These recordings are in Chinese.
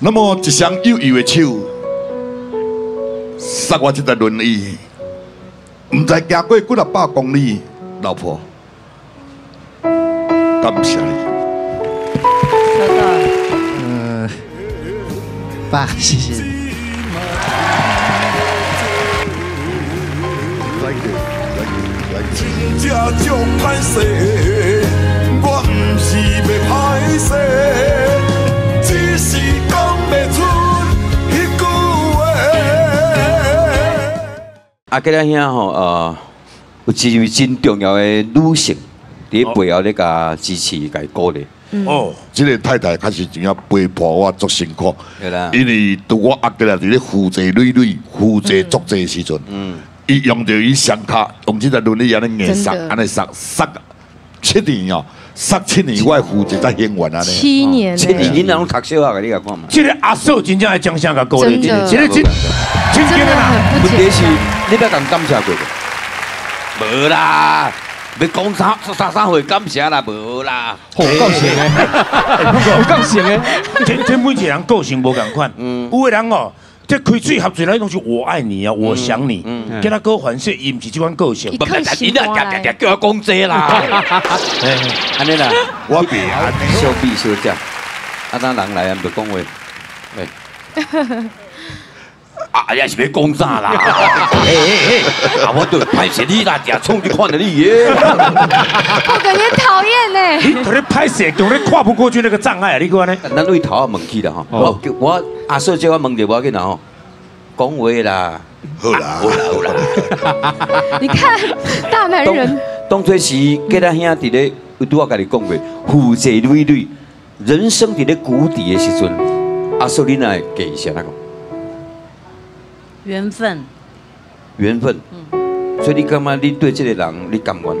那么一双幼幼的手，塞我这台轮椅，唔知行过几啊百公里，老婆，感谢你。收到了。呃，爸，谢谢你。真正足歹势，我毋是要歹势，啊，今日兄吼，呃，有一位真重要的女性，伫背后咧甲支持、甲鼓励。哦，这个太太确实真正陪伴我足辛苦，对啦因为拄我阿个啦伫咧负债累累、负债作这的时阵，嗯，伊用着伊双脚用这个轮椅安尼硬塞，真的。安尼塞塞七年哦，塞七年我的负责才演完安尼。七年七年呢，囡仔拢读小学个，你甲看嘛。这个阿叔真正爱将相甲鼓励，真的这个真真真的正的问题是你要共感谢过无？无啦，要讲啥啥啥会感谢啦，无啦。好高兴诶，好高兴诶。天天每一个人个性无共款，有的人哦，这开嘴合嘴来拢是我爱你啊，我想你，跟他哥还说，伊毋是即款个性不。不看心你那夹夹夹叫我讲这啦。安尼啦，我别安尼。小比小姐，啊，当人来啊，就讲话，喂。啊，也是要讲啥啦？哎哎哎，啊，我对歹势你啦，定冲就看到你耶。我感觉讨厌呢。他咧拍摄，叫咧跨不过去那个障碍，你讲呢？咱对头啊问起啦吼，我叫我阿叔叫我问着我紧啦吼，讲话啦，好啦，好啦好啦。你看，大男人当初是给咱兄弟咧，有拄我甲你讲过，负债累累，人生伫咧谷底的时阵，阿叔你来给一下那个缘分，缘分？所以你感觉你对这个人你甘愿？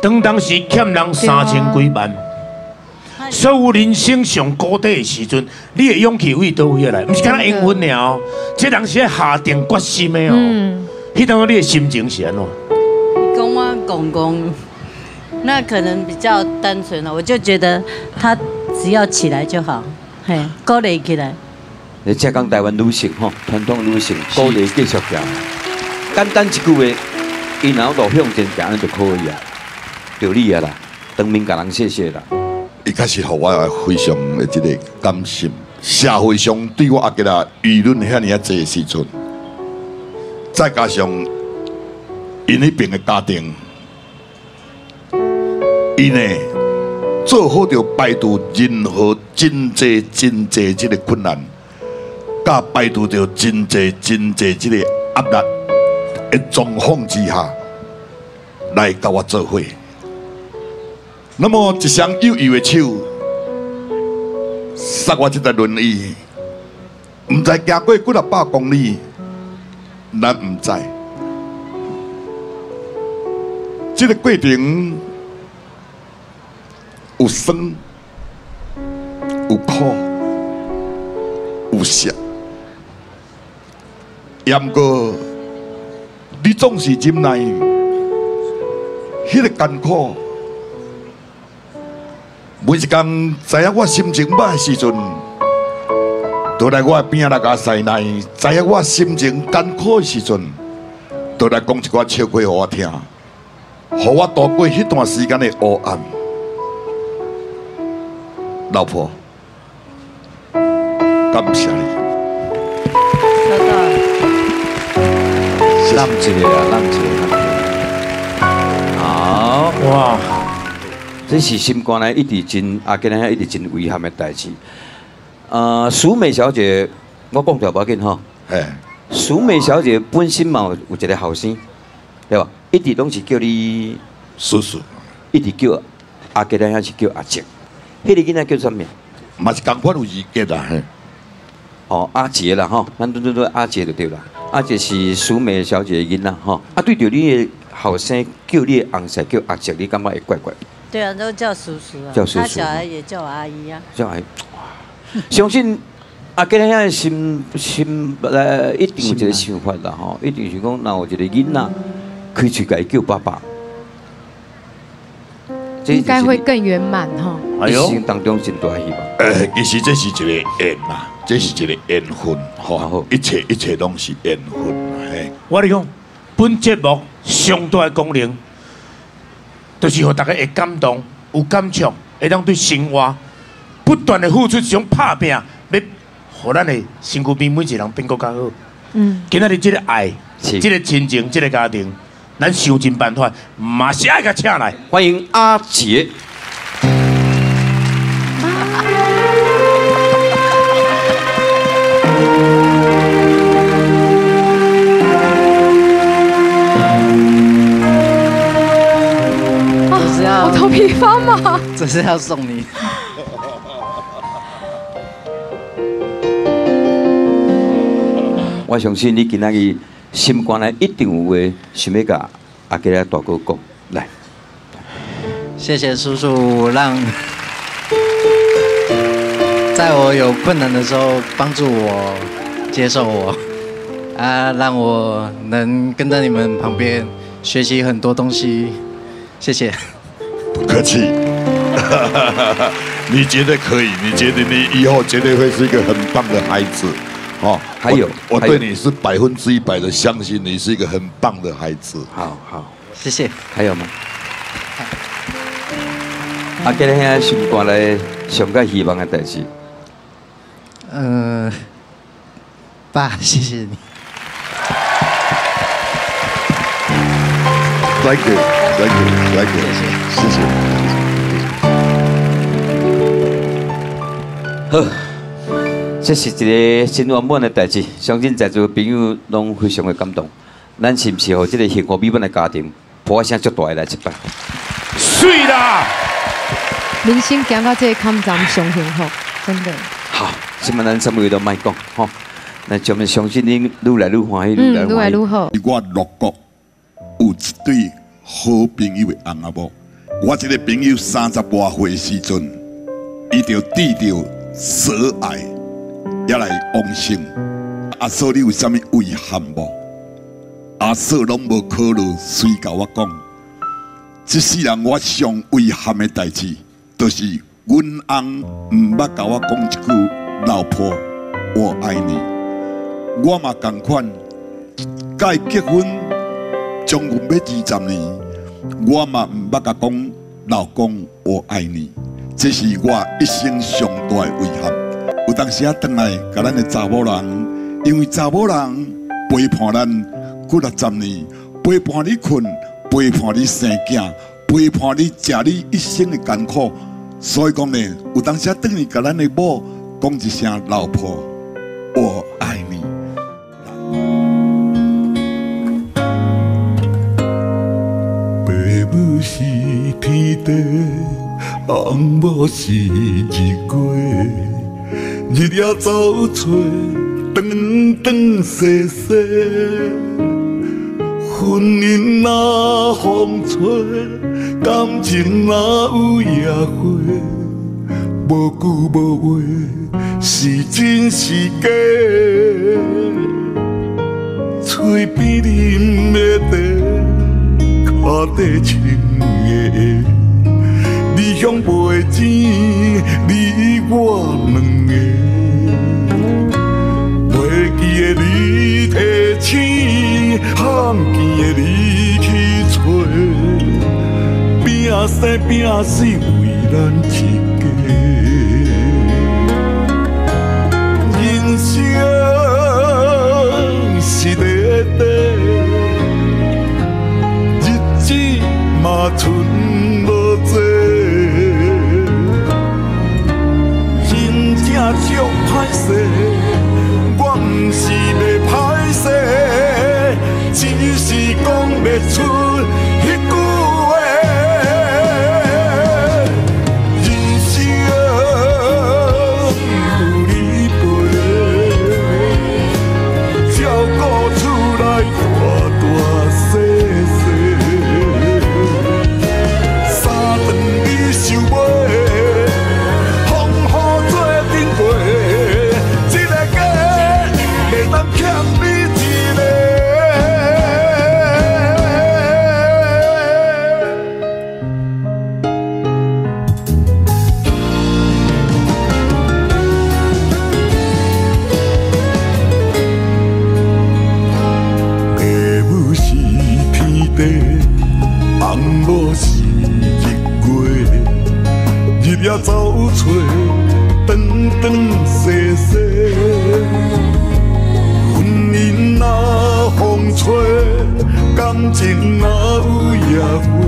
当当时欠人三千几万，所有人生上高低的时阵，你的勇气为倒位来？毋是干那缘分了哦，这人是要下定决心的哦。嗯，迄当你的心情是安怎？跟我公公，那可能比较单纯了。我就觉得他只要起来就好，嘿，鼓励起来。你才讲台湾女性吼，传统女性鼓励继续行，简单一句话，伊然后路向前行，安就可以啊，就你啊啦，当面甲人谢谢啦。伊开始互我非常的这个感心，社会上对我阿个啦舆论遐尼啊济的时阵，再加上因迄边的家庭，伊呢做好着摆渡任何真济真济即个困难，甲摆渡着真济真济这个压力的状况之下，来甲我做伙。那么一双幼幼的手，塞我这台轮椅，唔知行过几啊百公里，咱唔知。这个过程有酸，有苦，有涩，也毋过你总是忍耐，迄、个艰苦。每一工知影我心情歹的时阵，都来我的边仔来甲我塞奶；知影我心情艰苦的时阵，都来讲一寡笑话互我听，互我度过迄段时间的黑暗。老婆，感谢你。揽一个啊，揽一个，揽一个。好，哇，这是心肝呢，一直真啊，今日一直真遗憾的代志。呃，淑美小姐，我讲条不要紧吼。哎，淑美小姐本身嘛有有一个后生，对吧？一直拢是叫你，叔叔，一直叫阿吉咧，还是叫阿杰？迄个囡仔叫什么？嘛是共款有意见啦，嘿。哦，阿杰啦吼，咱都都都阿杰就对啦。阿就是淑美小姐的囡仔吼，啊对着你的后生叫你的红色叫阿叔，你感觉会怪怪？对啊，都叫叔叔啊。叫叔叔他小孩也叫我阿姨啊。叫阿姨相信阿吉咧的心心呃，一定有一个想法啦吼，一定是讲，若有一个囡仔开喙甲伊叫爸爸，这应该会更圆满哈。哎呦一生当中真大的希望。呃，其实这是一个缘呐，这是一个缘分，好吼，一切一切拢是缘分，嘿。我跟你讲，本节目上大的功能，就是让大家会感动、有感触，会当对生活不断的付出一种拍拼，要让咱的身躯边每一个人变更较好。嗯，今仔日这个爱，是这个亲情，这个家庭，咱想尽办法，嘛是爱甲请来。欢迎阿杰。这是要我头皮发麻。这是要送你。我相信你今仔日心肝内一定有话想要甲阿吉拉大哥讲，来，谢谢叔叔，让在我有困难的时候帮助我、接受我，啊，让我能跟在你们旁边学习很多东西，谢谢。不客气，你觉得可以？你觉得你以后绝对会是一个很棒的孩子，哦。还有我对你是百分之一百的相信，你是一个很棒的孩子。好好，谢谢。还有吗？阿杰咧，现心肝内上个希望的代志，嗯、爸，谢谢你。Thank you, thank you, thank you，谢谢。好，这是一个真圆满的代志，相信在座的朋友拢非常的感动。咱是不是和这个幸福美满的家庭，破一声足大的来一摆？水啦！明星行到这个坎站上幸福，真的。好，今晚咱什么都莫讲，吼，那咱们相信恁愈来愈欢喜，嗯，愈来愈好。我六国有一对好朋友的翁仔某，我这个朋友三十多岁的时阵，伊就遇到所爱，也来往生。阿嫂，你有啥物遗憾无？阿嫂拢无考虑，随甲我讲，即世人我上遗憾的代志，就是阮翁毋捌甲我讲一句“老婆，我爱你”。我嘛共款。甲伊结婚，将近要二十年，我嘛毋捌甲讲老公我爱你，这是我一生上大的遗憾。有当时啊，转来甲咱的查某人，因为查某人陪伴咱几六十年，陪伴你困，陪伴你生囝，陪伴你食你一生的艰苦，所以讲呢，有当时啊，转来甲咱的某讲一声老婆，我爱你。爸母是天地，翁某是日月，日夜走找，长长细细，婚姻若风吹，感情若有野花，无句无话，是真是假？嘴边啉的茶，脚底穿的，理想卖钱，生拼死为咱一家，人生。是短短，日子嘛剩长细细，婚姻若风吹，感情若有夜。